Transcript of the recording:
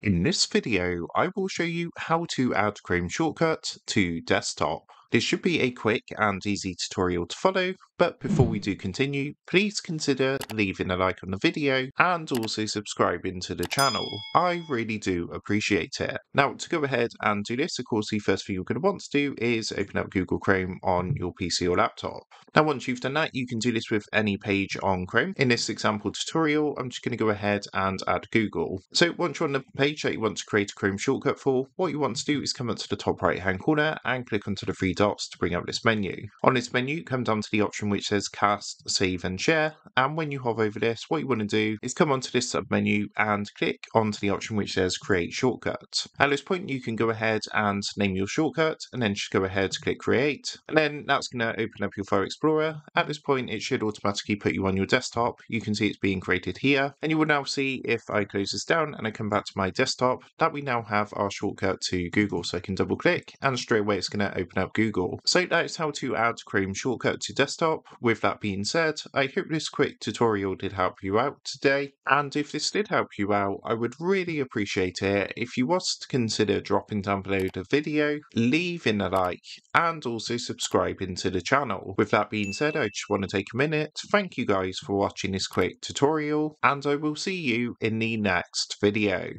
In this video, I will show you how to add Chrome shortcut to desktop. This should be a quick and easy tutorial to follow, but before we mm. do continue, please consider leaving a like on the video and also subscribing to the channel. I really do appreciate it. Now, to go ahead and do this, of course, the first thing you're going to want to do is open up Google Chrome on your PC or laptop. Now, once you've done that, you can do this with any page on Chrome. In this example tutorial, I'm just going to go ahead and add Google. So once you're on the page that you want to create a Chrome shortcut for, what you want to do is come up to the top right hand corner and click onto the three dots to bring up this menu. On this menu, come down to the option which says cast, save and share. And when you hover over this, what you want to do is come onto this sub menu and click onto the option which says create shortcut. At this point, you can go ahead and name your shortcut and then just go ahead to click create. And then that's going to open up your File Explorer. At this point, it should automatically put you on your desktop. You can see it's being created here. And you will now see if I close this down and I come back to my desktop that we now have our shortcut to Google. So I can double click and straight away it's going to open up Google. So that is how to add Chrome shortcut to desktop. With that being said, I hope this quick tutorial did help you out today. And if this did help you out, I would really appreciate it if you was to consider dropping down below the video, leaving a like, and also subscribing to the channel. With that being said, I just want to take a minute to thank you guys for watching this quick tutorial, and I will see you in the next video.